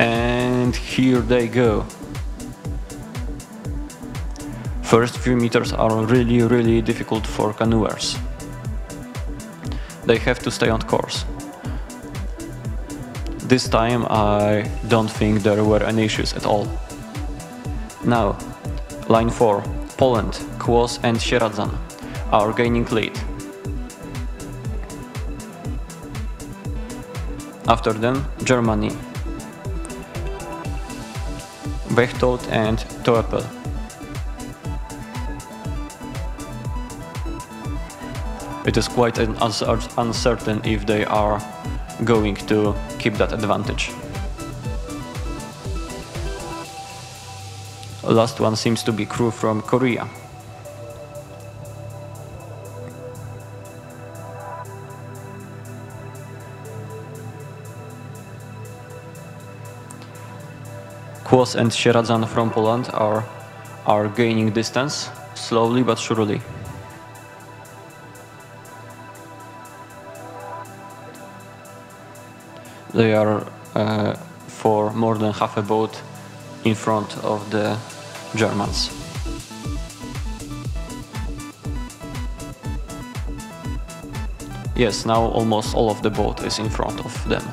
And here they go. First few meters are really really difficult for canoers. They have to stay on course. This time I don't think there were any issues at all. Now, line 4, Poland, Kłos and Sieradzan are gaining lead. After them, Germany, Bechtold and Toepel. It is quite uncertain if they are going to keep that advantage. Last one seems to be crew from Korea. Kłos and Sieradzan from Poland are, are gaining distance, slowly but surely. They are uh, for more than half a boat in front of the Germans. Yes, now almost all of the boat is in front of them.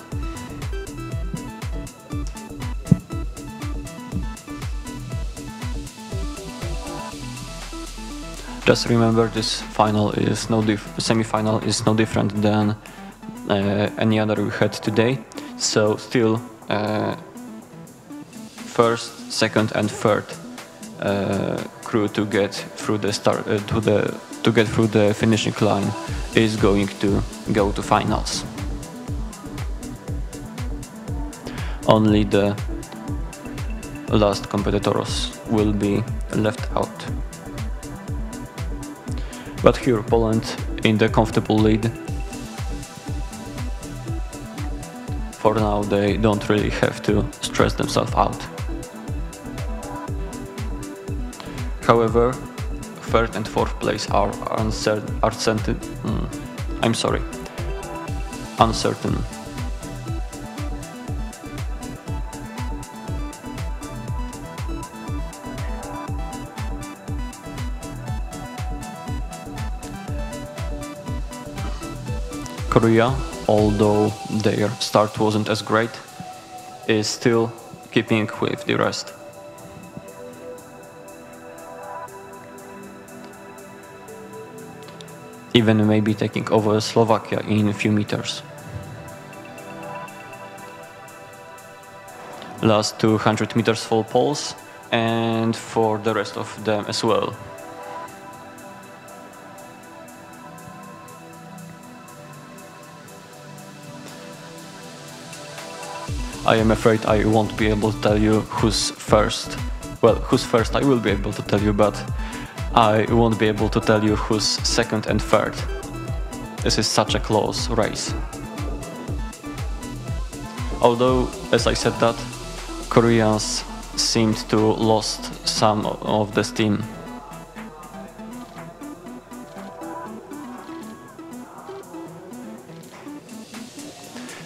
Just remember this final is no semi-final is no different than uh, any other we had today. So still uh, first, second, and third uh, crew to get through the start to the to get through the finishing line is going to go to finals. Only the last competitors will be left out. But here Poland in the comfortable lead. For now they don't really have to stress themselves out. However, third and fourth place are uncertain. mm, I'm sorry, uncertain. Korea, although their start wasn't as great, is still keeping with the rest. Even maybe taking over Slovakia in a few meters. Last 200 meters for Poles and for the rest of them as well. I am afraid I won't be able to tell you who's first. Well, who's first I will be able to tell you, but I won't be able to tell you who's second and third. This is such a close race. Although, as I said that, Koreans seemed to lost some of the steam.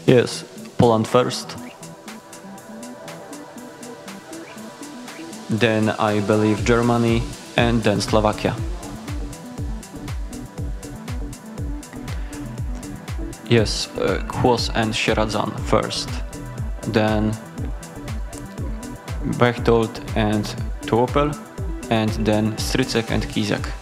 Yes, Poland first, then I believe Germany, and then Slovakia. Yes, uh, and Sieradzan first, then Bechtold and Toepel, and then Strycek and Kizak.